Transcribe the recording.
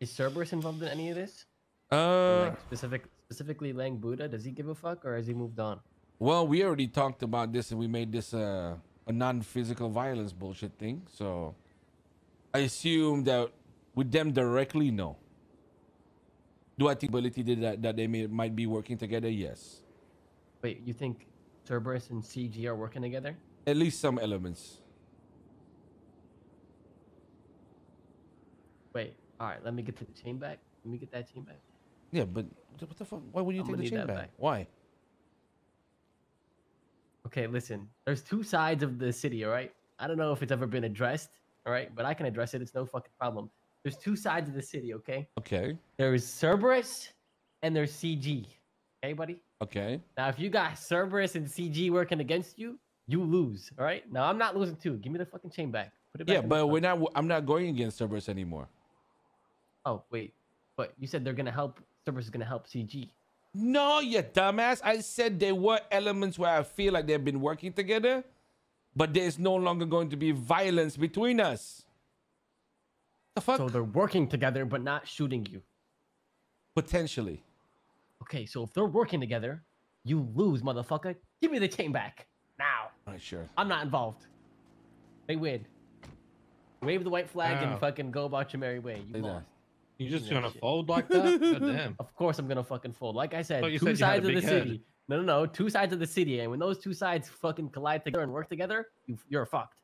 Is Cerberus involved in any of this? Uh, like specific, specifically Lang Buddha. Does he give a fuck, or has he moved on? well, we already talked about this and we made this uh, a non-physical violence bullshit thing. So I assume that with them directly, no. Do I think ability did that that they may, might be working together? Yes, Wait, you think Cerberus and CG are working together? at least some elements. Wait, all right. Let me get the chain back. Let me get that chain back. Yeah, but what the fuck? Why would you I'm take the chain back? back. Why? Okay, listen. There's two sides of the city, all right? I don't know if it's ever been addressed, all right? But I can address it. It's no fucking problem. There's two sides of the city, okay? Okay, There's Cerberus and there's CG. Okay, buddy? okay. Now, if you got Cerberus and CG working against you, you lose, all right? Now, I'm not losing too. Give me the fucking chain back. Put it back. Yeah, but we're not. I'm not going against Cerberus anymore. Oh, wait. But you said they're going to help, Cerberus is going to help CG. No, you dumbass. I said there were elements where I feel like they've been working together, but there's no longer going to be violence between us. The fuck? So they're working together, but not shooting you. Potentially. Okay, so if they're working together, you lose, motherfucker. Give me the chain back now. Right, sure. I'm not involved. They win. Wave the white flag and fucking go about your merry way. You lost. You just gonna shit. fold like that? God damn. Of course, I'm gonna fucking fold. Like I said, oh, two said sides of the head. city. No, no, no. Two sides of the city, and when those two sides fucking collide together and work together, you, you're fucked.